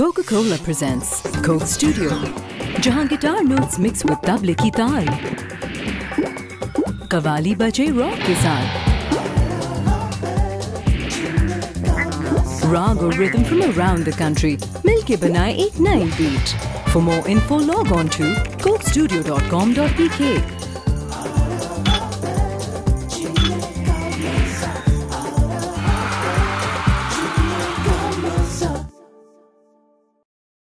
Coca-Cola presents Coke Studio, जहां guitar notes mix with तबले की ताल। कवाली बजे रॉक के साथ। राग और rhythm from around the country मिलके बनाए एक नई beat For more info log on to cokestudio.com.pk